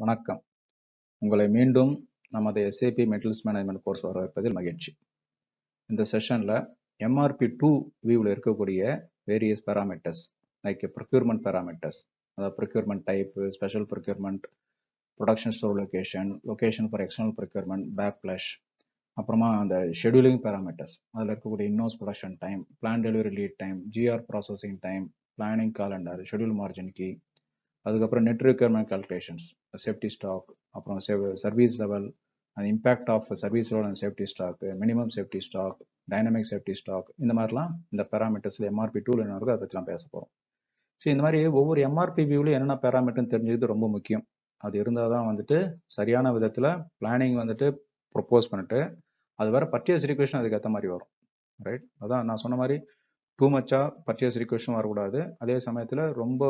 வணக்கம். உங்களை மீண்டும் நமது எஸ்ஏபி மெட்டல்ஸ் மேனேஜ்மெண்ட் கோர்ஸ் வரவேற்பதில் மகிழ்ச்சி. இந்த செஷனில் எம்ஆர்பி டூ வியூவில் இருக்கக்கூடிய various parameters like procurement parameters அதாவது procurement type special procurement production store location location for external procurement backflush அப்புறமா அந்த ஷெடியூலிங் பேராமீட்டர்ஸ் அதில் இருக்கக்கூடிய in house production time plan delivery lead time GR processing time planning calendar schedule margin key அதுக்கப்புறம் net requirement calculations safety stock அப்புறம் service level அந்த impact of service level and safety stock minimum safety stock dynamic safety stock இந்த மாதிரிலாம் இந்த பேராமீட்டர்ஸில் MRP டூவில் என்ன இருக்கோ அதை பற்றிலாம் பேச போகிறோம் ஸோ இந்த மாதிரி ஒவ்வொரு எம்ஆர்பி வியூவில் என்னென்ன பேராமீட்டர்னு தெரிஞ்சது ரொம்ப முக்கியம். அது இருந்தால் தான் வந்துட்டு சரியான விதத்தில் பிளானிங் வந்துட்டு ப்ரொப்போஸ் பண்ணிட்டு அது வேற பர்ச்சேஸ் ரிக்வெஷன் அதுக்கேற்ற மாதிரி வரும். ரைட் அதான் நான் சொன்ன மாதிரி டூ மச்சா பர்ச்சேஸ் ரிக்வெஷன் வரக்கூடாது. அதே சமயத்தில் ரொம்ப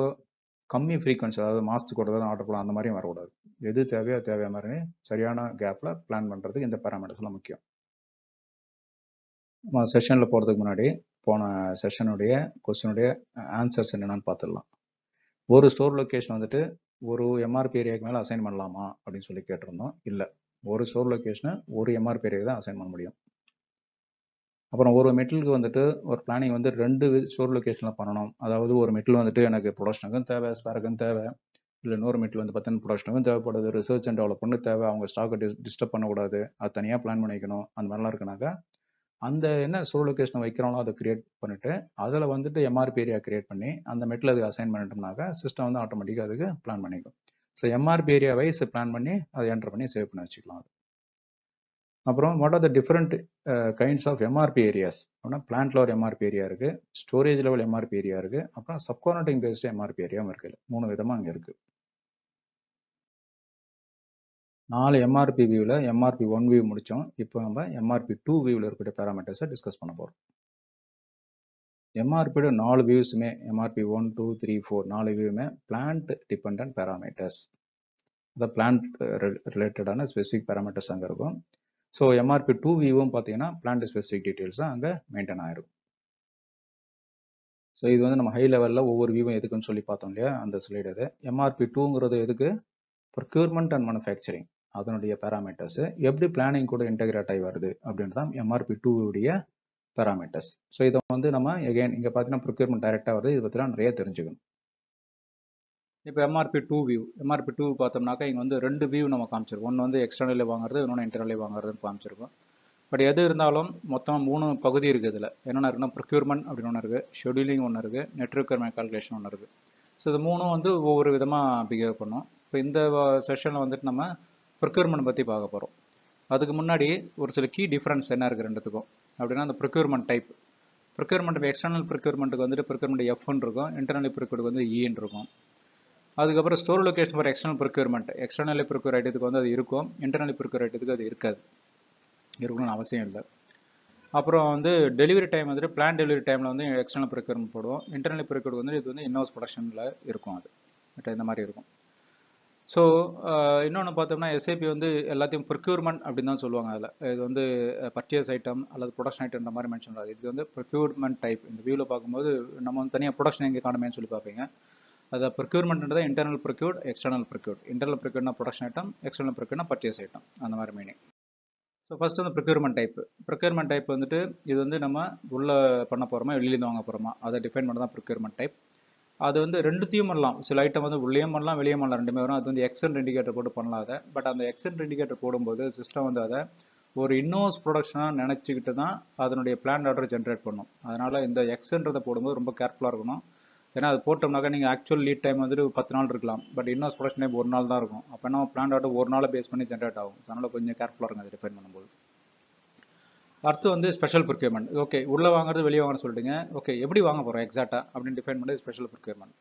கம்மி ஃப்ரீக்வன்சி அதாவது மாதத்துக்கு ஒரு தடவை ஆர்டர் போடலாம் அந்த மாதிரியும் வரக்கூடாது. எது தேவையோ தேவையான மாதிரி சரியான கேப்பில் பிளான் பண்ணுறதுக்கு இந்த பேராமீட்டர்ஸ்லாம் முக்கியம். நம்ம செஷனில் போகிறதுக்கு முன்னாடி போன செஷனுடைய கொஸ்டினுடைய ஆன்சர்ஸ் என்னென்னு பார்த்துடலாம். ஒரு ஸ்டோர் லொக்கேஷன் வந்துட்டு ஒரு எம்ஆர்பி ஏரியாவுக்கு மேலே அசைன் பண்ணலாமா அப்படின்னு சொல்லி கேட்டிருந்தோம். இல்லை. ஒரு ஸ்டோர் லொக்கேஷனை ஒரு எம்ஆர்பி ஏரியாவுக்கு தான் அசைன் பண்ண முடியும். அப்புறம் ஒரு மெட்டலுக்கு வந்துட்டு ஒரு பிளானிங் வந்து ரெண்டு ஸ்டோர் லொக்கேஷனில் பண்ணணும். அதாவது ஒரு மெட்டில் வந்துட்டு எனக்கு ப்ரொடக்ஷனுக்கும் தேவை ஸ்பேருக்கும் தேவை. இல்லை இன்னொரு மெட்டில் வந்து பார்த்தீங்கன்னா ப்ரொடக்ஷனுக்கும் தேவைப்படுது. ரிசர்ச் அண்ட் டெவலப்மெண்ட் தேவை. அவங்க ஸ்டாக்கை டிஸ்டர்ப் பண்ணக்கூடாது. அது தனியாக பிளான் பண்ணிக்கணும். அந்த மாதிரிலாம் இருக்குனாக்கா அந்த என்ன ஸ்டோர் லொக்கேஷனை வைக்கிறோங்களோ அதை கிரியேட் பண்ணிட்டு அதில் வந்துட்டு எம்ஆர்பி ஏரியா கிரியேட் பண்ணி அந்த மெட்டில் அதுக்கு அசைன் பண்ணிட்டோம்னாக்கா சிஸ்டம் வந்து ஆட்டோமேட்டிக்காக அதுக்கு பிளான் பண்ணிக்கும். So MRP area wise plan பண்ணி அதை என்டர் பண்ணி சேவ் பண்ணி வச்சுக்கலாம். அது அப்புறம் what are the different kinds of MRP areas அப்படின்னா பிளான்ட் லெவல் எம்ஆர்பி ஏரியா இருக்கு ஸ்டோரேஜ் லெவல் எம்ஆர்பி ஏரியா இருக்கு அப்புறம் சப்கார்னட்டிங் பேஸ்டு எம்ஆர்பி ஏரியாவும் இருக்கு மூணு விதமா அங்கே இருக்கு. நாலு எம்ஆர்பி வியூவில் எம்ஆர்பி ஒன் வியூ முடித்தோம் இப்போ நம்ம எம்ஆர்பி டூ வியூவில் இருக்கக்கூடிய பேராமீட்டர்ஸை டிஸ்கஸ் பண்ண போகிறோம் எம்ஆர்பியோட நாலு வியூஸுமே MRP one two three four நாலு வியூமே பிளான்ட் டிபெண்ட் பேராமீட்டர்ஸ் அதாவது பிளான்ட் ரிலேட்டடான ஸ்பெசிஃபிக் பேராமீட்டர்ஸ் அங்கே இருக்கும். ஸோ எம்ஆர்பி டூ வியூவும் பார்த்தீங்கன்னா பிளான்ட் ஸ்பெசிஃபிக் டீட்டெயில்ஸ் தான் அங்கே மெயின்டைன் ஆயிரும். ஸோ இது வந்து நம்ம ஹை லெவலில் ஒவ்வொரு வியூவும் எதுக்குன்னு சொல்லி பார்த்தோம் இல்லையா? அந்த ஸ்லைடு அது எம்ஆர்பி டூங்கிறது எதுக்கு? ப்ரொக்யூர்மெண்ட் அண்ட் மேனுஃபேக்சரிங் அதனுடைய பேராமீட்டர்ஸ் எப்படி பிளானிங் கூட இன்டெகிரேட் ஆகி வருது அப்படின்றது தான் எம்ஆர்பி டூவுடைய உடைய பேராமீட்டர்ஸ் ஸோ இதை வந்து நம்ம எகைன் இங்கே பார்த்தீங்கன்னா ப்ரொக்யூர்மெண்ட் டைரெக்டாக வருது. இதை பற்றிலாம் நிறைய தெரிஞ்சுக்கணும். இப்போ MRP two view MRP two பார்த்தோம்னாக்கா இங்கே வந்து ரெண்டு வியூ நம்ம காமிச்சிருக்கோம். ஒன்று வந்து எக்ஸ்டர்னலே வாங்குறது இன்னொன்று இன்டர்னலே வாங்குறதுன்னு காமிச்சிருக்கோம். பட் எது இருந்தாலும் மொத்தம் மூணு பகுதி இருக்குது இதில். என்னென்ன இருக்குன்னா ப்ரொக்யூர்மெண்ட் அப்படின்னு ஒன்று இருக்குது ஷெடியூலிங் ஒன்று இருக்குது நெட் ரிக்யர்மெண்ட் கால்குலேஷன் ஒன்று இருக்குது ஸோ இது மூணும் வந்து ஒவ்வொரு விதமாக பிஹேவ் பண்ணும். இப்போ இந்த செஷனில் வந்துட்டு நம்ம ப்ரொக்யூர்மெண்ட் பற்றி பார்க்க போகிறோம் அதுக்கு முன்னாடி ஒரு சில கீ டிஃப்ரென்ஸ் என்ன இருக்குது ரெண்டுத்துக்கும்? அப்படின்னா அந்த ப்ரொக்யூர்மெண்ட் டைப் ப்ரொக்யூர்மெண்ட் எக்ஸ்டர்னல் ப்ரொக்யூர்மெண்ட்டுக்கு வந்துட்டு ப்ரொக்யூர்மெண்ட் எஃப்னு இருக்கும் இன்டர்னல் ப்ரொக்யூர்மெண்ட் வந்து e இன்னு இருக்கும். அதுக்கப்புறம் store location for external procurement externally procure ஐட்டத்துக்கு வந்து அது இருக்கும். இன்டர்னலி ப்ரொக்யூர் ஐட்டத்துக்கு அது இருக்காது. இருக்கணும்னு அவசியம் இல்லை. அப்புறம் வந்து டெலிவரி டைம் வந்துட்டு பிளான் டெலிவரி டைமில் வந்து எக்ஸ்டர்னல் ப்ரொக்யூர்மெண்ட் போடுவோம். இன்டர்னல் ப்ரொக்யூர் வந்து இது வந்து இன்னோஸ் ப்ரொடக்ஷனில் இருக்கும் அது. இந்த மாதிரி இருக்கும். ஸோ இன்னொன்று பார்த்தோம்னா எஸ்ஐபி வந்து எல்லாத்தையும் ப்ரொக்யூர்மெண்ட் அப்படின்னு தான் சொல்லுவாங்க அதில். இது வந்து பர்ச்சேஸ் ஐட்டம் அல்லது ப்ரொடக்ஷன் ஐட்டம்ன்ற மாதிரி மென்ஷன் ஆகுது. இது வந்து ப்ரொக்யூர்மெண்ட் டைப் இந்த வியூவில் பார்க்கும்போது நம்ம வந்து தனியாக ப்ரொடக்ஷன் எங்கே காணுமேன்னு சொல்லி பார்ப்பீங்க. அது ப்ரொக்யூர்மெண்ட்ன்றது internal procured external procured internal ப்ரொக்யூர்னா production item external ப்ரொக்யூர்னா பர்ச்சேஸ் ஐட்டம் அந்த மாதிரி மீனிங் ஸோ ஃபஸ்ட்டு வந்து ப்ரொக்யூர்மெண்ட் டைப் ப்ரொக்யூர்மெண்ட் டைப் வந்துட்டு இது வந்து நம்ம உள்ளே பண்ண போகிறோமா வெளியிலேருந்து வாங்க போகிறோமா அதை டிஃபைன் பண்ண தான் ப்ரொக்யூர்மெண்ட் டைப் அது வந்து ரெண்டுத்தையும் பண்ணலாம். சில ஐட்டம் வந்து உள்ளேயும் பண்ணலாம் வெளியே பண்ணலாம். ரெண்டுமே வரும். அது வந்து எக்ஸன்ட் இண்டிகேட்டர் போட்டு பண்ணலாம் அதை. பட் அந்த எக்ஸன்ட் இண்டிகேட்டர் போடும்போது சிஸ்டம் வந்து அதை ஒரு இன்னோஸ் ப்ரொடக்ஷனாக நினச்சிக்கிட்டு தான் அதனுடைய பிளான் ஆர்டர் ஜென்ரேட் பண்ணும். அதனால் இந்த எக்ஸன்றதை போடும்போது ரொம்ப கேர்ஃபுல்லாக இருக்கணும். ஏன்னா அது போட்டோம்னாக்கா நீங்கள் ஆக்சுவல் லீட் டைம் வந்துட்டு பத்து நாள் இருக்கலாம். பட் இன்னொரு ப்ரொடக்ஷன் டைம் ஒரு நாள் தான் இருக்கும். அப்போ என்ன பிளான் ஆர்டர் ஒரு நாளை பேஸ் பண்ணி ஜென்ரேட் ஆகும். அதனால் கொஞ்சம் கேர்ஃபுல்லாக இருக்கும் அதை டிஃபைன் பண்ணும்போது. அடுத்து வந்து ஸ்பெஷல் ப்ரொக்யூர்மெண்ட் ஓகே உள்ளே வாங்குறது வெளியே வாங்க சொல்லிட்டுங்க ஓகே எப்படி வாங்க போகிறோம் எக்ஸாக்டாக அப்படின்னு டிஃபைன் பண்ணி ஸ்பெஷல் ப்ரொக்யூர்மெண்ட்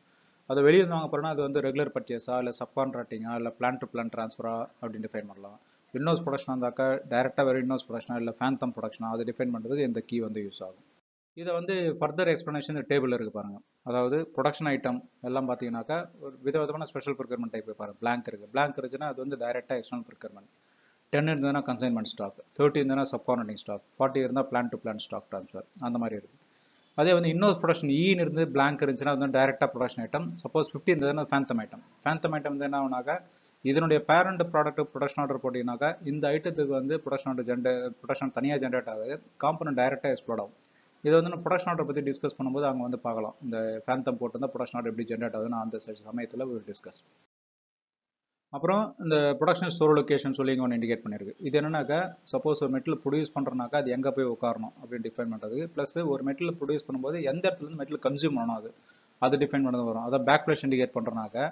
அதை வெளியே வாங்க போகிறோன்னா அது வந்து ரெகுலர் பர்ச்சேஸா இல்லை சப் கான்ட்ராக்டிங்கா இல்லை பிளான் டு பிளான் ட்ரான்ஸ்ஃபரா அப்படின்னு டிஃபைன் பண்ணலாம். இன்னோஸ் ப்ரொடக்ஷனாக இருந்தாக்கா டேரெக்டாக வெறும் இன்னோஸ் ப்ரொடக்ஷனா இல்லை ஃபேந்தம் ப்ரொடக்ஷனா அதை டிஃபைன் பண்ணுறதுக்கு இந்த கீ வந்து யூஸ் ஆகும். இதை வந்து ஃபர்தர் எக்ஸ்ப்ளனேஷன் இந்த டேபிள் இருக்குது பாருங்கள் அதாவது ப்ரொடக்ஷன் ஐட்டம் எல்லாம் பார்த்தீங்கன்னாக்கா ஒரு விதவிதமான ஸ்பெஷல் ப்ரொக்யூர்மெண்ட் டைப் பாருங்கள் பிளாங்க் இருக்குது பிளாங்க் இருந்துச்சுன்னா அது வந்து டைரெக்டாக எக்ஸ்டர்னல் ப்ரொக்யூர்மெண்ட் டென் இருந்ததுன்னா கன்சைன்மெண்ட் ஸ்டாக் தேர்ட்டி இருந்ததுன்னா சப்கார்னட்டிங் ஸ்டாக் ஃபார்ட்டி இருந்தால் plan to plan stock transfer அந்த மாதிரி இருக்குது அதே வந்து இன்னொரு ப்ரொடக்ஷன் ஈன்னு e இருந்து பிளாங்க் இருந்துச்சுன்னா அது வந்து டைரெக்டாக ப்ரொடக்ஷன் ஐட்டம் சப்போஸ் ஃபிஃப்டி இருந்ததுன்னா ஃபேந்தம் ஐட்டம் ஃபேந்தம் ஐட்டம் வந்து என்ன ஆகுனாக்கா இதனுடைய பேரண்ட் ப்ராடக்ட் ப்ரொடக்ஷன் ஆர்டர் போட்டிங்கனாக்கா இந்த ஐட்டத்துக்கு வந்து ப்ரொடக்ஷன் ஆர்டர் ஜென்ரே ப்ரொடக்ஷன் தனியாக ஜென்ரேட் ஆகுது. காம்பனண்ட் டைரெக்டாக எக்ஸ்ப்ளோட் ஆகும். இதை வந்து நம்ம ப்ரொடக்ஷன் ஆர்டர் பற்றி டிஸ்கஸ் பண்ணும்போது அங்கே வந்து பார்க்கலாம். இந்த ஃபேந்தம் போட்டு ப்ரொடக்ஷன் ஆர்டர் எப்படி ஜென்ரேட் ஆகுதுன்னு அந்த சமயத்தில் ஒரு டிஸ்கஸ் அப்புறம் இந்த ப்ரொடக்ஷன் ஸ்டோர் லொக்கேஷன் சொல்லி இங்கே ஒன்று இண்டிகேட் பண்ணியிருக்கு இது என்னன்னாக்கா சப்போஸ் ஒரு மெட்டில் ப்ரொடியூஸ் பண்ணுறனாக்கா அது எங்கே போய் உட்காரணும் அப்படின்னு டிஃபைன் பண்ணுறது ப்ளஸ் ஒரு மெட்டில் ப்ரொடியூஸ் பண்ணும்போது எந்த இடத்துலருந்து மெட்டில் கன்சியூம் பண்ணணும் அது? அது டிஃபைன் பண்ணது வரும். அதை பேக் ஃப்ளஷ் இண்டிகேட் பண்ணுறனாக்கா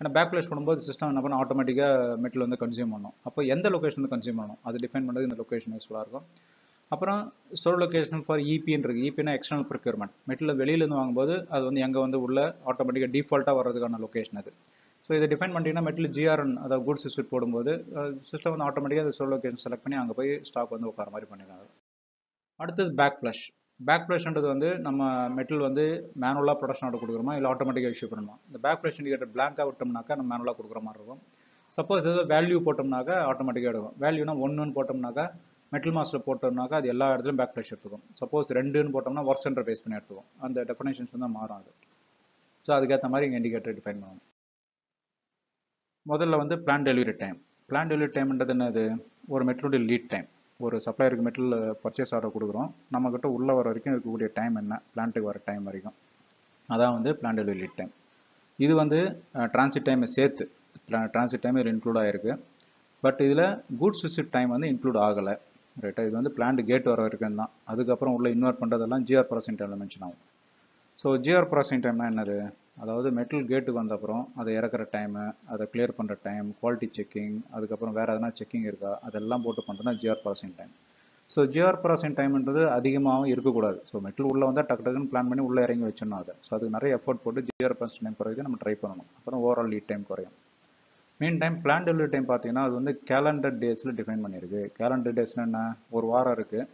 ஏன்னா பேக் ஃப்ளஷ் பண்ணும்போது சிஸ்டம் என்ன பண்ண ஆட்டோமேட்டிக்காக மெட்டில் வந்து கன்சியூம் பண்ணும். அப்போ எந்த லொக்கேஷன் கன்சியூம் பண்ணணும்? அது டிஃபைன் பண்ணுறது இந்த லொக்கேஷன் யூஸ்ஃபுல்லாக இருக்கும். அப்புறம் ஸ்டோர் லொக்கேஷன் ஃபார் இபின்னு இருக்கு இபினா எக்ஸ்டர்னல் ப்ரொக்யூர்மெண்ட் மெட்டீரியல் வெளியிலேருந்து வாங்கும்போது அது வந்து எங்கே வந்து உள்ள ஆட்டோமேட்டிக்காக டிஃபால்ட்டாக வர்றதுக்கான லொக்கேஷன் அது. ஸோ இதை டிஃபைன் பண்ணிட்டீங்கன்னா மெட்டில் ஜிஆர்என் அதாவது குட்ஸ் ஸ்விட் போடும்போது சிஸ்டம் வந்து ஆட்டோமேட்டிக்காக அந்த ஸ்டோர் லொக்கேஷன் செலக்ட் பண்ணி அங்கே போய் ஸ்டாக் வந்து உட்கார மாதிரி பண்ணிடுறாங்க. அடுத்தது பேக் ஃப்ளஷ் பேக் ஃப்ளஷ்ன்றது வந்து நம்ம மெட்டல் வந்து மேனுவலாக ப்ரொடக்ஷன் ஆர்டர் கொடுக்குறோமா இல்லை ஆட்டோமேட்டிக்காக இஷ்யூ பண்ணணுமா இந்த பேக் ஃப்ளஷ் இண்டிகேட்டர் பிளாங்காக விட்டோம்னாக்கா நம்ம மேனுவலாக கொடுக்குற மாதிரி இருக்கும். சப்போஸ் ஏதாவது வேல்யூ போட்டோம்னாக்கா ஆட்டோமேட்டிக்காக எடுக்கும். வேல்யூனா ஒன்றுன்னு போட்டோம்னாக்கா மெட்டல் மாஸ்டர் போட்டோம்னாக்கா அது எல்லா இடத்துலையும் பேக் ஃப்ளஷ் எடுத்துக்கும் சப்போஸ் ரெண்டுன்னு போட்டோம்னா ஒர்க் சென்டர் பேஸ் பண்ணி எடுத்துக்கும் அந்த டெஃபினேஷன்ஸ் வந்து மாறும் அது. ஸோ அதுக்கேற்ற மாதிரி இங்கே இண்டிகேட்டர் டிஃபைன் பண்ணணும். முதல்ல வந்து plan delivery time plan delivery டைம்ன்றது என்னது? ஒரு மெட்டலுடைய லீட் டைம் ஒரு சப்ளையருக்கு மெட்டல் பர்ச்சேஸ் ஆர்டர் கொடுக்குறோம். நம்மக்கிட்ட உள்ளே வர வரைக்கும் இருக்கக்கூடிய டைம் என்ன? பிளான்ட்டுக்கு வர டைம் வரைக்கும். அதான் வந்து பிளான் டெலிவரி லீட் டைம் இது வந்து டிரான்சிட் டைமை சேர்த்து. டிரான்சிட் டைம் இதில் இன்க்ளூட் ஆகிருக்கு பட் இதில் குட்ஸ் விசிட் டைம் வந்து இன்க்ளூட் ஆகலை. ரைட்டா இது வந்து பிளான்ட் கேட் வர வரைக்கும் தான். அதுக்கப்புறம் உள்ள இன்வெர்ட் பண்ணுறதெல்லாம் ஜிஆர் ப்ராசஸிங் டைமில் மென்ஷன் ஆகும். ஸோ ஜிஆர் ப்ராசஸிங் டைம்னா என்னது? அதாவது மெட்டல் கேட்டுக்கு வந்த அப்புறம் அதை இறக்குற டைமு அதை கிளியர் பண்ணுற டைம் குவாலிட்டி செக்கிங் அதுக்கப்புறம் வேறு எதனா செக்கிங் இருக்கா அதெல்லாம் போட்டு பண்ணுறது GR processing time so GR processing டைம்ன்றது அதிகமாகவும் இருக்கக்கூடாது. ஸோ மெட்டல் உள்ளே வந்தால் டக்கு டக்குன்னு பிளான் பண்ணி உள்ளே இறங்கி வச்சிடணும் அதை. ஸோ அதுக்கு நிறைய எஃபோர்ட் போட்டு ஜிஆர் ப்ராசஸிங் டைம் குறையுது நம்ம ட்ரை பண்ணணும். அப்புறம் ஓவரால் லீட் டைம் குறையும். Mean time plan delivery time பார்த்தீங்கன்னா அது வந்து கேலண்டர் டேஸில் டிஃபைன் பண்ணியிருக்கு கேலண்டர் டேஸ்னா என்ன? ஒரு வாரம் இருக்குது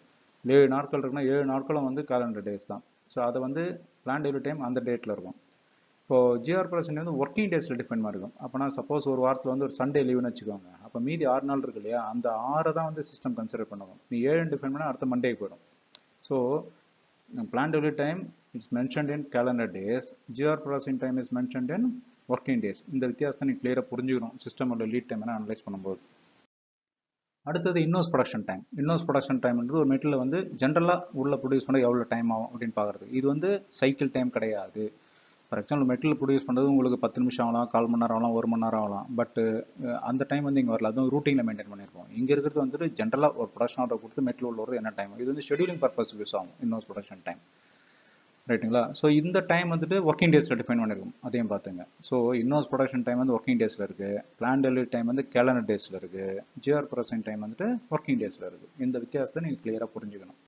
ஏழு நாட்கள் இருக்குன்னா ஏழு நாட்களும் வந்து கேலண்டர் டேஸ் தான். ஸோ அதை வந்து பிளான் டெலிவரி டைம் அந்த டேட்டில் இருக்கும். இப்போது ஜிஆர் பர்சன்ட் வந்து ஒர்க்கிங் டேஸில் டிஃபைன் இருக்கும் அப்போனா சப்போஸ் ஒரு வாரத்தில் வந்து ஒரு சண்டே லீவுன்னு வச்சுக்கோங்க. அப்போ மீதி ஆறு நாள் இருக்கு இல்லையா? அந்த ஆறை தான் வந்து சிஸ்டம் கன்சிடர் பண்ணுவோம் நீ ஏழு டிஃபைன் பண்ணால் அடுத்த மண்டே போயிடும். So plan delivery time it's mentioned in calendar days GR processing time is mentioned in working days இந்த வித்தியாசத்தை நீ கிளியராக புரிஞ்சுக்கணும். சிஸ்டமோட லீட் டைம் என்ன அனலைஸ் பண்ணும்போது. அடுத்தது in house production time in house production டைம்ன்றது ஒரு மெட்டீரியல் வந்து ஜென்ரலாக உள்ள ப்ரொடியூஸ் பண்ண எவ்வளோ டைம் ஆகும் அப்படின்னு பார்க்குறது. இது வந்து சைக்கிள் டைம் கிடையாது. ஃபார் எக்ஸாம்பிள் மெட்டீரியல் ப்ரொடியூஸ் பண்ணுறது உங்களுக்கு பத்து நிமிஷம் ஆகலாம் கால் மணி நேரம் ஆகலாம் ஒரு மணி நேரம் ஆகலாம். பட் அந்த டைம் வந்து இங்கே வரல. அதுவும் ரூட்டிங்கில் மெயின்டைன் பண்ணியிருக்கோம் இங்கே இருக்கிறது வந்துட்டு ஜென்ரலாக ஒரு ப்ரொடக்ஷன் ஆர்டர் கொடுத்து மெட்டீரியல் உள்ள என்ன டைம் இது வந்து ஷெடியூலிங் பர்பஸ் யூஸ் ஆகும். இன்னோஸ் ப்ரொடக்ஷன் டைம் ரைட்டுங்களா? ஸோ இந்த டைம் வந்துட்டு ஒர்க்கிங் டேஸில் டிஃபைன் பண்ணிருக்கும். அதையும் பார்த்துங்க so in house production time வந்து ஒர்க்கிங் டேஸில் இருக்குது பிளான் டெலிவரி டைம் வந்து கேலண்டர் டேஸில் இருக்குது ஜிஆர் ப்ரொசன் டைம் வந்துட்டு ஒர்க்கிங் டேஸில் இருக்குது இந்த வித்தியாசத்தை நீங்கள் கிளியராக புரிஞ்சுக்கணும்.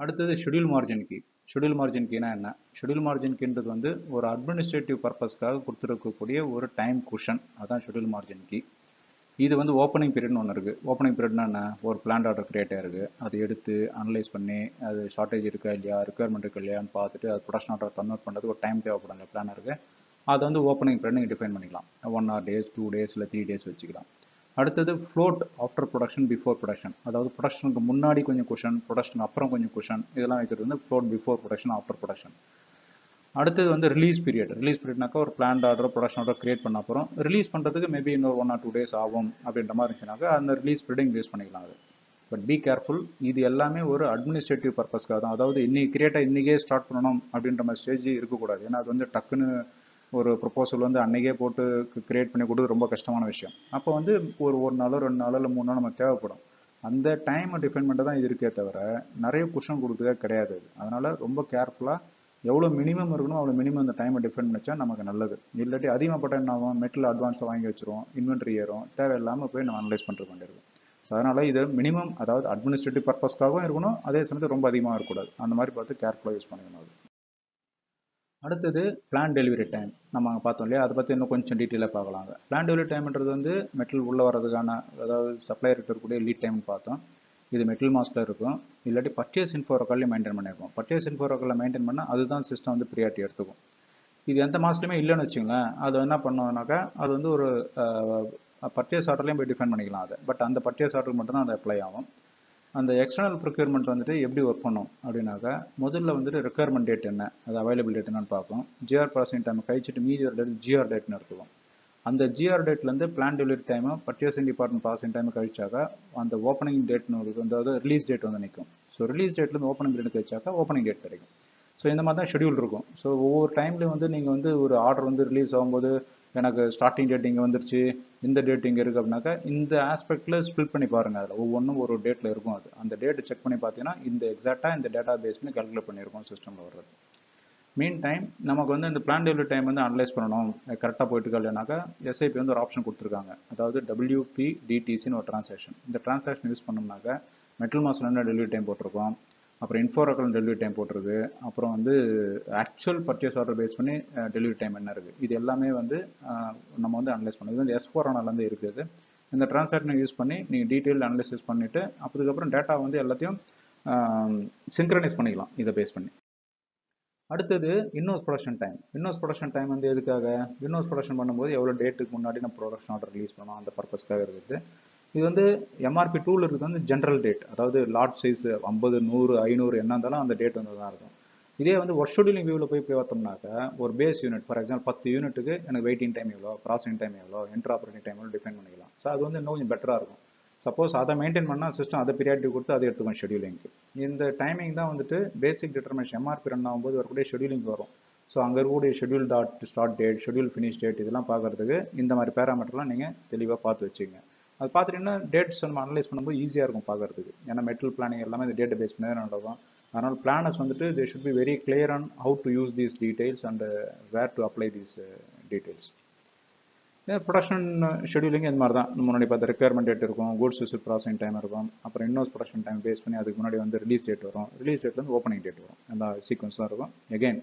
அடுத்தது schedule margin key schedule margin கீனா என்ன? ஷெடியூல் மார்ஜின் கீன்றது வந்து ஒரு அட்மினிஸ்ட்ரேட்டிவ் பர்பஸ்க்காக கொடுத்துருக்கக்கூடிய ஒரு டைம் குஷன் அதான் ஷெடியூல் மார்ஜின் கீ இது வந்து ஓப்பனிங் பீரியட்னு ஒன்று இருக்குது ஓப்பனிங் பீரியட்னா என்ன? ஒரு பிளான் ஆர்டர் கிரியேட் ஆயிருக்கு. அதை எடுத்து அனலைஸ் பண்ணி அது ஷார்ட்டேஜ் இருக்கா இல்லையா? ரெக்குயர்மெண்ட் இருக்கா இல்லையான்னு பார்த்துட்டு அது ப்ரொடக்ஷன் ஆர்டர் கன்வெர்ட் பண்ணுறது ஒரு டைம் தேவைப்படும். அந்த இருக்குது அதை வந்து ஓப்பனிங் பீரியட் நீங்கள் டிஃபைன் பண்ணிக்கலாம். One or days two days இல்லை த்ரீ டேஸ் வச்சுக்கலாம். அடுத்தது float after production before production அதாவது ப்ரொடக்ஷனுக்கு முன்னாடி கொஞ்சம் கொஷன் ப்ரொடக்ஷனுக்கு அப்புறம் கொஞ்சம் கொஷன் இதெல்லாம் வைக்கிறது வந்து float before production after production அடுத்தது வந்து ரிலீஸ் பீரியட் ரிலீஸ் பீரியட்னாக்கா ஒரு plan order production order create பண்ண அப்புறம் ரிலீஸ் பண்ணுறதுக்கு மேபி இன்னொரு ஒன் ஆர் டூ டேஸ் ஆகும் அப்படின்ற மாதிரி இருந்துச்சுனாக்கா அந்த ரிலீஸ் பீரியட் யூஸ் பண்ணிக்கலாம் அது. பட் பி கேர்ஃபுல் இது எல்லாமே ஒரு அட்மினிஸ்ட்ரேட்டிவ் பர்பஸ்க்காக தான். அதாவது இன்னைக்கு கிரியேட்டாக இன்றைக்கே ஸ்டார்ட் பண்ணணும் அப்படின்ற மாதிரி ஸ்டேஜ் இருக்கக்கூடாது ஏன்னா அது வந்து டக்குன்னு ஒரு ப்ரொப்போசல் வந்து அன்னைக்கே போட்டு கிரியேட் பண்ணி கொடுத்து ரொம்ப கஷ்டமான விஷயம். அப்போ வந்து ஒரு ஒரு நாளோ ரெண்டு நாளோ இல்லை மூணு நாள் நமக்கு தேவைப்படும். அந்த டைமை டிஃபைன் பண்ணிட்டு தான் இது இருக்கே தவிர நிறைய குஷன் கொடுத்ததே கிடையாது அது. அதனால ரொம்ப கேர்ஃபுல்லாக எவ்வளோ மினிமம் இருக்கணும் அவ்வளோ மினிமம் அந்த டைமை டிஃபெண்ட் வச்சா நமக்கு நல்லது. இல்லாட்டி அதிகமாகப்பட்ட என்ன ஆகும்? மெட்டல் அட்வான்ஸை வாங்கி வச்சிருவோம் இன்வென்ட்ரி ஏறும் தேவையில்லாமல் போய் நம்ம அனலைஸ் பண்ணிட்டு வேண்டியிருக்கும் ஸோ அதனால இது மினிமம் அதாவது அட்மினிஸ்ட்ரேட்டிவ் பர்பஸ்க்காகவும் இருக்கணும் அதே சமயத்தில் ரொம்ப அதிகமாக இருக்கக்கூடாது. அந்த மாதிரி பார்த்து கேர்ஃபுல்லாக யூஸ் பண்ணிக்கணும் அது. அடுத்தது பிளான் டெலிவரி டைம் நம்ம அங்கே பார்த்தோம் இல்லையா? அதை பற்றி இன்னும் கொஞ்சம் டீட்டெயிலாக பார்க்கலாங்க பிளான் டெலிவரி டைம்ன்றது வந்து மெட்டல் உள்ளே வரதுக்கான அதாவது சப்ளையர் இருக்கக்கூடிய லீட் டைம்னு பார்த்தோம். இது மெட்டல் மாஸ்டில் இருக்கும். இல்லாட்டி பர்ச்சேஸ் இன்ஃபோ ரெக்கார்ட்லேயும் மெயின்டைன் பண்ணியிருக்கோம் பர்ச்சேஸ் இன்ஃபோ ரெக்கார்டில் மெயின்டைன் பண்ணால் அதுதான் சிஸ்டம் வந்து ப்ரியாரிட்டி எடுத்துக்கும். இது எந்த மாதத்துலையுமே இல்லைன்னு வச்சுங்களேன் அது என்ன பண்ணோம்னாக்கா அது வந்து ஒரு பர்ச்சேஸ் ஆர்டர்லையும் போய் டிஃபைன் பண்ணிக்கலாம் அதை. பட் அந்த பர்ச்சேஸ் ஆர்டருக்கு மட்டும் தான் அது அப்ளை ஆகும். அந்த எக்ஸ்டர்னல் ப்ரொக்யூர்மெண்ட் வந்துட்டு எப்படி ஒர்க் பண்ணும் அப்படின்னாக்கா முதல்ல வந்துட்டு ரெக்குயர்மெண்ட் டேட் என்ன அது அவைலபிள் டேட் என்னன்னு பார்ப்போம். ஜிஆர் ப்ராசஸிங் டைம் கழிச்சிட்டு மீதி ஒரு டேட் ஜிஆர் டேட்னு எடுத்துக்கும் அந்த GR டேட்லேருந்து plan delivery time purchasing department processing time கழிச்சாக்க அந்த ஓப்பனிங் டேட்னு ஒரு அதாவது ரிலீஸ் டேட் வந்து நிற்கும் ஸோ ரிலீஸ் டேட்லேருந்து ஓப்பனிங் டேட் கழிச்சாக்கா ஓப்பனிங் டேட் கிடைக்கும். ஸோ இந்த மாதிரி தான் ஷெடியூல் இருக்கும். ஸோ ஒவ்வொரு டைம்லேயும் வந்து நீங்கள் வந்து ஒரு ஆர்டர் வந்து ரிலீஸ் ஆகும்போது எனக்கு ஸ்டார்டிங் டேட் இங்கே வந்துருச்சு இந்த டேட் இங்கே இருக்குது அப்படின்னாக்கா இந்த ஆஸ்பெக்டில் ஸ்பிளிட் பண்ணி பாருங்கள் அதில். ஒவ்வொன்றும் ஒரு டேட்டில் இருக்கும் அது. அந்த டேட்டை செக் பண்ணி பார்த்தீங்கன்னா இந்த எக்ஸாக்டாக இந்த டேட்டா பேஸ் பண்ணி கால்குலேட் பண்ணியிருக்கோம் சிஸ்டமில் வர்றது. மீன் டைம் நமக்கு வந்து இந்த பிளான் டெலிவரி டைம் வந்து அனலைஸ் பண்ணணும். கரெக்டாக போயிட்டு இல்லைனாக்கா எஸ்ஐபி வந்து ஒரு ஆப்ஷன் கொடுத்துருக்காங்க. அதாவது டபிள்யூபி டிடிசின்னு ஒரு டிரான்சாக்ஷன் இந்த டிரான்சாக்ஷன் யூஸ் பண்ணோம்னாக்கா மெட்டல் மாசில் என்ன டெலிவரி டைம் போட்டிருக்கோம்? அப்புறம் இன்ஃபோரக்கல் டெலிவரி டைம் போட்டிருக்கு. அப்புறம் வந்து ஆக்சுவல் பர்ச்சேஸ் ஆர்டர் பேஸ் பண்ணி டெலிவரி டைம் என்ன இருக்குது இது எல்லாமே வந்து நம்ம வந்து அனலைஸ் பண்ணணும். இது வந்து எஸ் ஃபோர் வந்து இருக்குது இந்த டிரான்சாக்ஷனை யூஸ் பண்ணி நீங்கள் டீட்டெயில் அனலைசிஸ் பண்ணிவிட்டு அதுக்கப்புறம் டேட்டா வந்து எல்லாத்தையும் சிங்க்ரனைஸ் பண்ணிக்கலாம். இதை பேஸ் பண்ணி. அடுத்தது in house production time in house production time வந்து எதுக்காக? இன்னோஸ் ப்ரொடக்ஷன் பண்ணும்போது எவ்வளோ டேட்டுக்கு முன்னாடி நம்ம ப்ரொடக்ஷன் ஆர்டர் ரிலீஸ் பண்ணோம் அந்த பர்பஸ்க்காக இருக்குது. இது வந்து எம்ஆர்பி டூவில் இருக்கிறது வந்து ஜென்ரல் டேட் அதாவது லார்ட் சைஸ் ஐம்பது நூறு ஐநூறு என்ன இருந்தாலும் அந்த டேட் வந்து தான் இருக்கும். இதே வந்து ஒர்க் ஷெடியூலிங் வியூவில் போய் போய் ஒரு பேஸ் யூனிட் ஃபார் எக்ஸாம்பிள் பத்து யூனிட்டுக்கு எனக்கு வெயிட்டிங் டைம் எவ்வளோ ப்ராசஸிங் டைம் எவ்வளோ என்ட்ரு ஆப்ரேட்டிங் டைம் எவ்வளோ டிஃபைன் பண்ணிக்கலாம். ஸோ அது வந்து இன்னும் கொஞ்சம் பெட்டராக இருக்கும். சப்போஸ் அதை மெயின்டைன் பண்ணால் சிஸ்டம் அதை பிரியாரிட்டி கொடுத்து அதை எடுத்துக்கும் ஷெடியூலிங்க்கு இந்த டைமிங் தான் வந்துட்டு பேசிக் டிட்டர்மினேஷன் எம்ஆர்பி ரன் ஆகும்போது வரக்கூடிய ஷெடியூலிங் வரும். ஸோ அங்கே இருக்கக்கூடிய schedule dot start date schedule finish date இதெல்லாம் பார்க்கறதுக்கு இந்த மாதிரி பேராமீட்டர்லாம் நீங்கள் தெளிவாக பார்த்து வச்சுங்க. அது பார்த்துட்டீங்கன்னா டேட்ஸ் நம்ம அனலைஸ் பண்ணும்போது ஈஸியாக இருக்கும் பார்க்கறதுக்கு. ஏன்னா மெட்டல் பிளானிங் எல்லாமே இந்த டேட்டா பேஸ் பண்ணி தான் நடக்கும். அதனால் பிளானர்ஸ் வந்துட்டு they should be very clear on how to use these details and where to apply these details production scheduling இந்த மாதிரி தான். முன்னாடி பார்த்த ரெக்யர்மெண்ட் டேட் இருக்கும் கூட்ஸ் விசிட் ப்ராசஸிங் டைம் இருக்கும் அப்புறம் இன்னோஸ் ப்ரொடக்ஷன் டைம் பேஸ் பண்ணி அதுக்கு முன்னாடி வந்து ரிலீஸ் டேட் வரும். ரிலீஸ் டேட்லேருந்து ஓப்பனிங் டேட் வரும். அந்த சீக்வன்ஸ் தான் இருக்கும். Again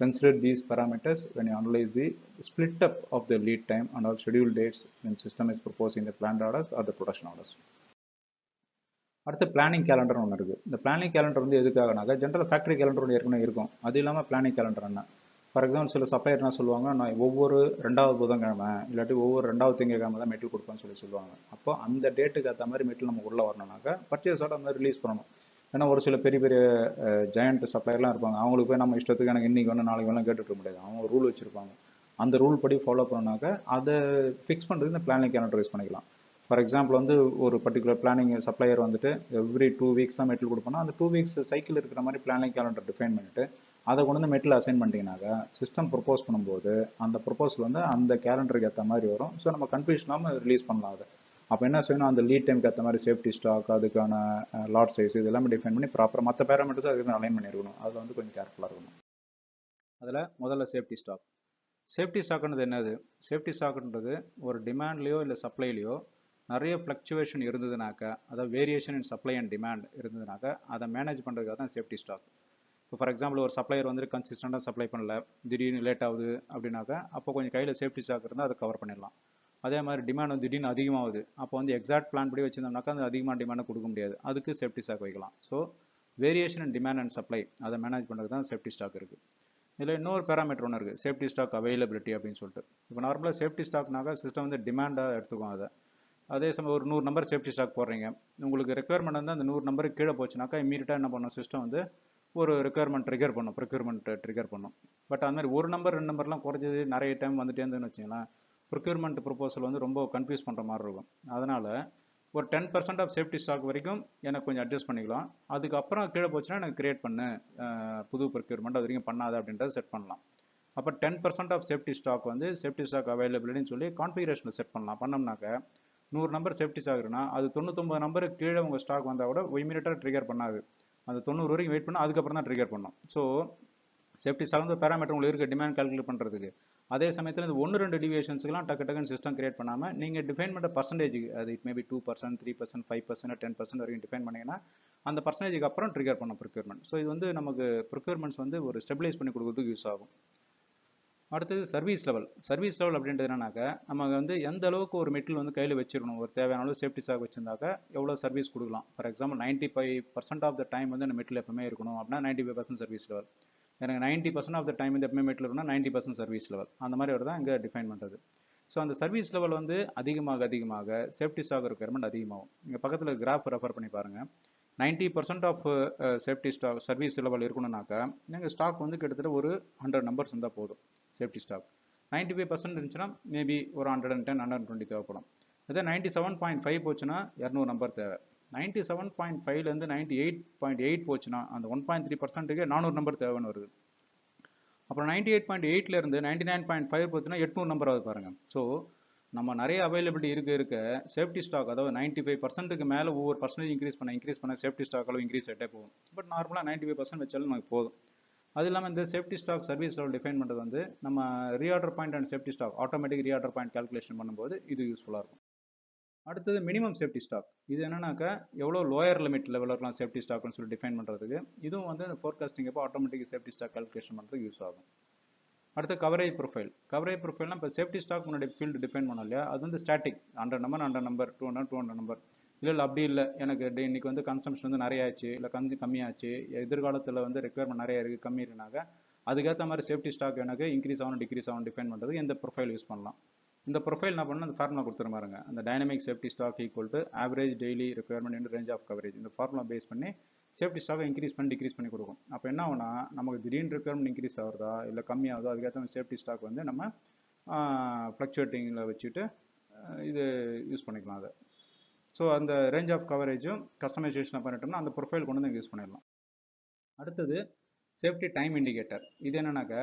consider these parameters when you analyze the split up of the lead time and all schedule dates when system is proposing the planned orders or the production orders. அடுத்து planning calendar ஒன்று இருக்குது இந்த planning calendar வந்து எதுக்காகனாக்கா general factory calendar ஒன்று ஏற்கனவே இருக்கும். அது இல்லாமல் பிளானிங் கேலண்டர் என்ன? ஃபார் எக்ஸாம்பிள் சில சப்ளையர் என்ன சொல்லுவாங்க நான் ஒவ்வொரு ரெண்டாவது புதன்கிழமை இல்லாட்டி ஒவ்வொரு ரெண்டாவது திங்கக்கிழமை தான் மெட்டீரியல் கொடுப்பேன்னு சொல்லி சொல்லுவாங்க. அப்போ அந்த டேட்டுக்கு ஏற்ற மாதிரி மெட்டீரியல் நம்ம உள்ளே வரணும்னாக்கா பர்ச்சேஸோட அந்த ரிலீஸ் பண்ணணும். ஏன்னா ஒரு சில பெரிய பெரிய ஜெயண்ட் சப்ளையர்லாம் இருப்பாங்க. அவங்களுக்கு போய் நம்ம இஷ்டத்துக்கு எனக்கு இன்னைக்கு வேணும் நாளைக்கு வேணும் கேட்டுட்டு முடியாது. அவங்க ரூல் வச்சிருப்பாங்க. அந்த ரூல் படி ஃபாலோ பண்ணாக்க அதை ஃபிக்ஸ் பண்ணுறது இந்த பிளானிங் கேலண்டர் யூஸ் பண்ணிக்கலாம். ஃபார் எக்ஸாம்பிள் வந்து ஒரு பர்டிகுலர் பிளானிங் சப்ளையர் வந்துட்டு எவ்ரி டூ வீக்ஸ் தான் மெட்டல் கொடுப்போம்னா அந்த டூ வீக்ஸ் சைக்கிள் இருக்கிற மாதிரி பிளானிங் கேலண்டர் டிஃபைன் பண்ணிட்டு அதை கொண்டு வந்து மெட்டில் அசைன் பண்ணிட்டீங்கனாக்கா சிஸ்டம் ப்ரொப்போஸ் பண்ணும்போது அந்த ப்ரொப்போசல் வந்து அந்த கேலண்டருக்கு ஏற்ற மாதிரி வரும். ஸோ நம்ம கன்ஃபியூஷன் இல்லாமல் ரிலீஸ் பண்ணலாம் அதை. அப்போ என்ன செய்யணும்? அந்த லீட் டைம்க்கு ஏற்ற மாதிரி சேஃப்டி ஸ்டாக் அதுக்கான லாட் சைஸ் இது எல்லாமே டிஃபைன் பண்ணி ப்ராப்பராக மற்ற பேராமீட்டர்ஸ் அதுக்கு அலைன் பண்ணியிருக்கணும் அதில் வந்து கொஞ்சம் கேர்ஃபுல்லாக இருக்கணும். அதில் முதல்ல சேஃப்டி ஸ்டாக் சேஃப்டி ஸ்டாக்ன்றது என்னது? சேஃப்டி ஸ்டாக்ன்றது ஒரு டிமாண்ட்லேயோ இல்லை சப்ளைலையோ நிறைய ஃப்ளக்சுவேஷன் இருந்ததுனாக்கா அதாவது variation in supply and demand இருந்ததுனாக்கா அதை மேனேஜ் பண்ணுறதுக்காக தான் சேஃப்டி ஸ்டாக் இப்போ ஃபார் எக்ஸாம்பிள் ஒரு சப்ளையர் வந்து கன்சிஸ்டண்டாக சப்ளை பண்ணல திடீர்னு லேட் ஆகுது அப்படின்னாக்கா அப்போ கொஞ்சம் கையில் சேஃப்டி ஸ்டாக் இருந்தால் அதை கவர் பண்ணிடலாம். அதே மாதிரி டிமாண்ட் வந்து திடீர்னு அதிகமாகுது அப்போ வந்து எக்ஸாக்ட் பிளான் படி வச்சிருந்தோம்னாக்கா அந்த அதிகமான டிமாண்டை கொடுக்க முடியாது. அதுக்கு சேஃப்டி ஸ்டாக் வைக்கலாம். So variation and demand and supply அதை மேனேஜ் பண்ணுறது தான் சேஃப்டி ஸ்டாக் இருக்குது இதில் இன்னொரு பேராமீட்டர் ஒன்று இருக்குது சேஃப்டி ஸ்டாக் அவைலபிலிட்டி அப்படின்னு சொல்லிட்டு. இப்போ நார்மலாக சேஃப்டி ஸ்டாக்னாக்கா சிஸ்டம் வந்து டிமாண்டாக எடுத்துக்கும் அதை. அதே சமயம் ஒரு நூறு நம்பர் சேஃப்டி ஸ்டாக் போடுறீங்க. உங்களுக்கு ரெக்குயர்மெண்ட் வந்து அந்த நூறு நம்பருக்கு கீழே போச்சுனாக்கா இமீடியட்டாக என்ன பண்ணும்? சிஸ்டம் வந்து ஒரு ரெக்குயர்மெண்ட் ட்ரிகர் பண்ணும் ப்ரொக்யூர்மெண்ட் ட்ரிகர் பண்ணும். பட் அந்த மாதிரி ஒரு நம்பர் ரெண்டு நம்பர்லாம் குறைஞ்சது நிறைய டைம் வந்துட்டே இருந்துன்னு வச்சுங்களேன் ப்ரொக்யூர்மெண்ட் ப்ரொப்போசல் வந்து ரொம்ப கன்ஃபியூஸ் பண்ணுற மாதிரி இருக்கும். அதனால் ஒரு ten percent of safety stock வரைக்கும் எனக்கு கொஞ்சம் அட்ஜஸ்ட் பண்ணிக்கலாம். அதுக்கப்புறம் கீழே போச்சுன்னா எனக்கு கிரியேட் பண்ணு புது ப்ரொக்யூர்மெண்ட் அது வரைக்கும் பண்ணாத அப்படின்றத செட் பண்ணலாம். அப்போ ten percent of safety stock வந்து சேஃப்டி ஸ்டாக் அவைலபிலிட்டின்னு சொல்லி கான்ஃபிகரேஷனில் செட் பண்ணலாம். பண்ணோம்னாக்க நூறு நம்பர் சேஃப்டி ஸ்டாக் இருக்குன்னா அது தொண்ணூத்தொம்பது நம்பருக்கு கீழே உங்கள் ஸ்டாக் வந்தால் கூட இமீடியட்டாக ட்ரிகர் பண்ணாது. அந்த தொண்ணூறு வரைக்கும் வெயிட் பண்ணால் அதுக்கப்புறம் தான் ட்ரிகர் பண்ணும். ஸோ சேஃப்டி சார்ந்த பேராமீட்டர் உங்களுக்கு இருக்க டிமாண்ட் கால்குலேட் பண்ணுறதுக்கு அதே சமயத்தில் இந்த ஒன்று ரெண்டு டிவியேஷன்ஸ்க்குலாம் டக்கு டக்குன்னு சிஸ்டம் கிரியேட் பண்ணாமல் நீங்கள் டிஃபைன் பண்ணுற பர்சன்டேஜ் அது it maybe two percent three percent five percent ten percent வரைக்கும் டிஃபைன் பண்ணிங்கன்னா அந்த பர்சன்டேஜுக்கு அப்புறம் ட்ரிகர் பண்ணும் ப்ரொக்யூர்மெண்ட் ஸோ இது வந்து நமக்கு ப்ரொக்யூர்மெண்ட்ஸ் வந்து ஒரு ஸ்டெபிலைஸ் பண்ணி கொடுக்குறதுக்கு யூஸ் ஆகும். அடுத்தது சர்வீஸ் லெவல் சர்வீஸ் லெவல் அப்படின்றது என்னன்னாக்கா நம்ம வந்து எந்த அளவுக்கு ஒரு மெட்டீரியல் வந்து கையில் வச்சிருக்கணும் ஒரு தேவையான அளவு சேஃப்டி ஸ்டாக் வச்சிருந்தாக்க எவ்வளோ சர்வீஸ் கொடுக்கலாம். For example ninety five percent of the time வந்து அந்த மெட்டீரியல் எப்பவுமே இருக்கணும் அப்படின்னா ninety five percent service level எனக்கு ninety percent of the time வந்து எப்பவுமே மெட்டீரியல் இருக்குன்னா நைன்ட்டி பர்சன்ட் சர்வீஸ் லெவல் அந்த மாதிரி ஒரு தான் இங்கே டிஃபைன் பண்ணுறது ஸோ அந்த சர்வீஸ் லெவல் வந்து அதிகமாக அதிகமாக சேஃப்டி ஸ்டாக் ரெக்குயர்மெண்ட் அதிகமாகும். இங்கே பக்கத்தில் கிராஃப் ரெஃபர் பண்ணி பாருங்கள் ninety percent of safety stock service level இருக்கணும்னாக்கா நீங்கள் ஸ்டாக் வந்து கிட்டத்தட்ட ஒரு ஹண்ட்ரட் நம்பர்ஸ் இருந்தால் போதும். Safety stock. Ninety five percent இருந்துச்சுன்னா மேபி ஒரு hundred and ten hundred twenty தேவைப்படும். அதே நைன்டி செவன் பாயிண்ட் ஃபைவ் போச்சுன்னா இரநூறு நம்பர் தேவை. நைன்டி செவன் பாயிண்ட் ஃபைவ்லேருந்து நைன்ட்டி எயிட் பாயிண்ட் எயிட் போச்சுன்னா அந்த ஒன் பாயிண்ட் த்ரீ பர்சன்ட்டுக்கு நானூறு நம்பர் தேவைன்னு வருது. அப்புறம் நைன்ட்டி எயிட் பாயிண்ட் எயிட்லேருந்து நைன்டி நைன் பாயிண்ட் ஃபைவ் போச்சுன்னா எட்நூறு நம்பர் ஆகுது பாருங்க. ஸோ நம்ம நிறைய அவைலபிலிட்டி இருக்க இருக்க சேஃப்டி ஸ்டாக் அதாவது நைன்டி ஃபைவ் பர்சன்ட்டுக்கு மேலே ஒவ்வொரு பர்சன்டேஜ் இன்க்ரீஸ் பண்ண இன்க்ரீஸ் பண்ண சேஃப்டி ஸ்டாக் அளவு இன்க்ரீஸ் ஆகிட்டே போகும். பட் நார்மலாக நைன்ட்டி ஃபைவ் பர்சன்ட் வச்சாலும் நமக்கு போதும். அது இல்லாமல் இந்த safety stock service level define பண்ணுறது வந்து நம்ம reorder point and safety stock automatic reorder point calculation பண்ணும்போது இது யூஸ்ஃபுல்லாக இருக்கும். அடுத்தது மினிமம் சேஃப்டி ஸ்டாக் இது என்னன்னாக்கா எவ்வளோ லோயர் லிமிட் லெவலில் இருக்கலாம் சேஃப்டி ஸ்டாக்னு சொல்லி டிஃபைன் பண்ணுறதுக்கு இதுவும் வந்து ஃபோர்காஸ்டிங் அப்போ ஆட்டோமேட்டிக் சேஃப்டி ஸ்டாக் கால்குலேஷன் பண்ணுறதுக்கு யூஸ் ஆகும். அடுத்து கவரேஜ் ப்ரொஃபைல் கவரேஜ் ப்ரொஃபைல்னா இப்போ சேஃப்டி ஸ்டாக் முன்னாடி ஃபீல்டு டிஃபைன் பண்ணோம் இல்லையா? அது வந்து static hundred number hundred number two hundred two hundred number இல்லை இல்லை அப்படி இல்லை. எனக்கு இன்னைக்கு வந்து கன்சம்ஷன் வந்து நிறைய ஆச்சு இல்லை கம்மி கம்மியாச்சு. எதிர்காலத்தில் வந்து ரெக்குயர்மெண்ட் நிறைய இருக்குது கம்மி இருக்குனாக்க அதுக்கேற்ற மாதிரி சேஃப்டி ஸ்டாக் எனக்கு இன்க்ரீஸ் ஆகணும் டிக்ரீஸ் ஆகணும் டிஃபைன் பண்ணுறது இந்த ப்ரொஃபைல் யூஸ் பண்ணலாம். இந்த ப்ரொஃபைல் என்ன பண்ணணும் அந்த ஃபார்முலா கொடுத்துரு பாருங்க. அந்த dynamic safety stock equal to average daily requirement in range of coverage இந்த ஃபார்முலா பேஸ் பண்ணி சேஃப்டி ஸ்டாக்கை இன்க்ரீஸ் பண்ணி டிக்ரீஸ் பண்ணி கொடுக்கும். அப்போ என்ன ஆகுனா நமக்கு திடீர்னு ரெக்குயர்மெண்ட் இன்க்ரீஸ் ஆகுறதா இல்லை கம்மியாகுதோ அதுக்கேற்ற மாதிரி சேஃப்டி ஸ்டாக் வந்து நம்ம ஃப்ளக்சுவேட்டிங்கில் வச்சுட்டு இது யூஸ் பண்ணிக்கலாம் அதை. ஸோ அந்த ரேஞ்ச் ஆஃப் கவரேஜும் கஸ்டமைசேஷன் பண்ணிட்டோம்னா அந்த ப்ரொஃபைல் கொண்டு வந்து யூஸ் பண்ணிடலாம். அடுத்தது சேஃப்டி டைம் இண்டிகேட்டர் இது என்னன்னாக்கா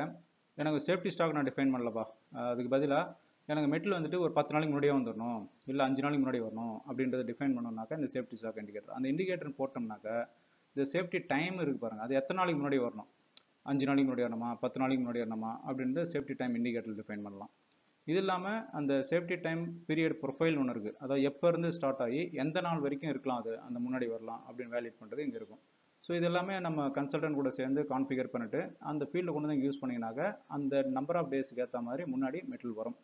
எனக்கு சேஃப்டி ஸ்டாக் நான் டிஃபைன் பண்ணலப்பா. அதுக்கு பதிலாக எனக்கு மெட்டில் வந்துட்டு ஒரு பத்து நாளைக்கு முன்னாடியே வந்துடணும் இல்லை அஞ்சு நாளைக்கு முன்னாடி வரணும். அப்படின்றத டிஃபைன் பண்ணோம்னாக்கா இந்த சேஃப்டி ஸ்டாக் இண்டிகேட்டர் அந்த இண்டிகேட்டர் போட்டோம்னாக்கா இந்த சேஃப்டி டைம் இருக்கு பாருங்கள் அது எத்தனை நாளைக்கு முன்னாடி வரணும்? அஞ்சு நாளைக்கு முன்னாடி வரணுமா? பத்து நாளைக்கு முன்னாடி வரணுமா? அப்படின்றது சேஃப்டி டைம் இண்டிகேட்டர் டிஃபைன் பண்ணலாம். இது இல்லாமல் அந்த சேஃப்டி டைம் பீரியட் ப்ரொஃபைல் ஒன்று இருக்குது அதாவது எப்போ இருந்து ஸ்டார்ட் ஆகி எந்த நாள் வரைக்கும் இருக்கலாம் அது அந்த முன்னாடி வரலாம் அப்படின்னு வேலிட் பண்ணுறது இங்கே இருக்கும். ஸோ இது எல்லாமே நம்ம கன்சல்டன்ட் கூட சேர்ந்து கான்ஃபிகர் பண்ணிட்டு அந்த ஃபீல்டு கொண்டு வந்து யூஸ் பண்ணிங்கனாக்க அந்த நம்பர் ஆஃப் டேஸ்க்கு ஏற்ற மாதிரி முன்னாடி மெட்டல் வரும்.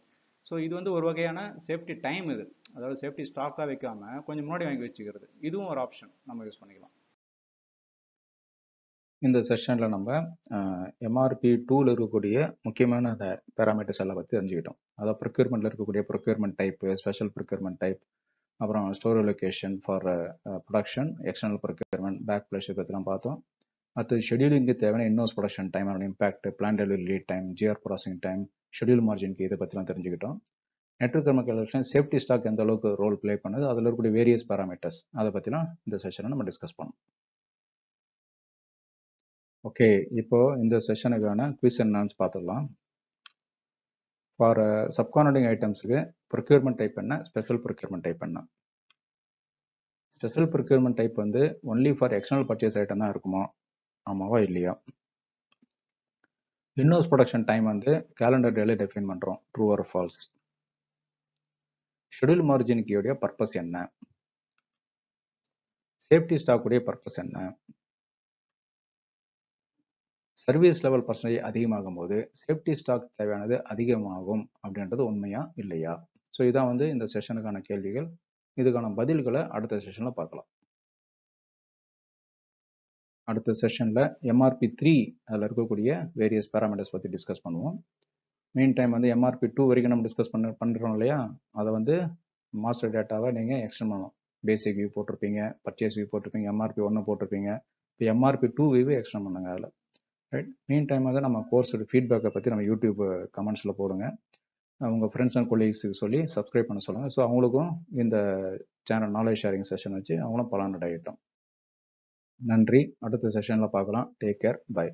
ஸோ இது வந்து ஒரு வகையான சேஃப்டி டைம் இது. அதாவது சேஃப்டி ஸ்டாக்காக வைக்காமல் கொஞ்சம் முன்னாடி வாங்கி வச்சுக்கிறது. இதுவும் ஒரு ஆப்ஷன் நம்ம யூஸ் பண்ணிக்கலாம். இந்த செஷனில் நம்ம எம்ஆர்பி டூவில் இருக்கக்கூடிய முக்கியமான அந்த பேராமீட்டர்ஸ் எல்லாம் பற்றி தெரிஞ்சுக்கிட்டோம். அதாவது ப்ரொக்யூர்மெண்ட்டில் இருக்கக்கூடிய procurement type special procurement type அப்புறம் store location for production external procurement backflush பற்றிலாம் பார்த்தோம். அடுத்து ஷெடியூலிங்கு தேவையான இன்னோஸ் ப்ரொடக்ஷன் டைம் அதோட impact plan delivery lead time GR processing time schedule மார்ஜின்க்கு இதை பற்றிலாம் தெரிஞ்சுக்கிட்டோம். நெட்ஒர்க் கல்குலேஷன் சேஃப்டி ஸ்டாக் எந்த அளவுக்கு ரோல் ப்ளே பண்ணுது அதில் இருக்கக்கூடிய வேரியஸ் பேராமீட்டர்ஸ் அதை பற்றிலாம் இந்த செஷனை நம்ம டிஸ்கஸ் பண்ணோம். ஓகே இப்போ இந்த செஷனுக்கான குவிஸ் என்னன்னு பார்த்துடலாம் ஃபார் சப்கானடிங் ஐட்டம்ஸுக்கு ப்ரொக்யூர்மெண்ட் டைப் என்ன ஸ்பெஷல் ப்ரொக்யூர்மெண்ட் டைப் என்ன? ஸ்பெஷல் ப்ரொக்யூர்மெண்ட் டைப் வந்து only for external purchase item தான் இருக்குமா? ஆமாவா இல்லையா? இன்னோஸ் ப்ரொடக்ஷன் டைம் வந்து கேலண்டர் டேல டிஃபைன் பண்ணுறோம் true or false schedule margin கீயோடைய purpose என்ன? சேஃப்டி ஸ்டாக்குடைய பர்பஸ் என்ன? சர்வீஸ் லெவல் பர்சன்டேஜ் அதிகமாகும் போது சேஃப்டி ஸ்டாக் தேவையானது அதிகமாகும் அப்படின்றது உண்மையா இல்லையா? ஸோ இதான் வந்து இந்த செஷனுக்கான கேள்விகள். இதுக்கான பதில்களை அடுத்த செஷனில் பார்க்கலாம். அடுத்த செஷனில் எம்ஆர்பி த்ரீ அதில் இருக்கக்கூடிய வேரியஸ் பேராமீட்டர்ஸ் பற்றி டிஸ்கஸ் பண்ணுவோம். மெயின் டைம் வந்து எம்ஆர்பி டூ வரைக்கும் நம்ம டிஸ்கஸ் பண்ண பண்ணுறோம் இல்லையா? அதை வந்து மாஸ்டர் டேட்டாவை நீங்கள் எக்ஸ்டெண்ட் பண்ணணும். பேசிக் வியூ போட்டிருப்பீங்க பர்ச்சேஸ் வியூ போட்டிருப்பீங்க எம்ஆர்பி ஒன்று போட்டிருப்பீங்க. இப்போ எம்ஆர்பி டூ வியூ எக்ஸ்டெண்ட் பண்ணுங்க அதில். ரைட் மீன் டைம் வந்து நம்ம கோர்ஸோட ஃபீட்பேக்கை பற்றி நம்ம யூடியூப் கமெண்ட்ஸில் போடுங்க. உங்கள் ஃப்ரெண்ட்ஸ் அண்ட் கொலீக்ஸுக்கு சொல்லி சப்ஸ்கிரைப் பண்ண சொல்லுங்கள் ஸோ அவங்களுக்கும் இந்த சேனல் நாலேஜ் ஷேரிங் செஷன் வச்சு அவங்களும் பலன் அடையட்டும் நன்றி. அடுத்த செஷனில் பார்க்கலாம். Take care bye